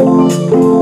Música